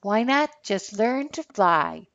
Why not just learn to fly?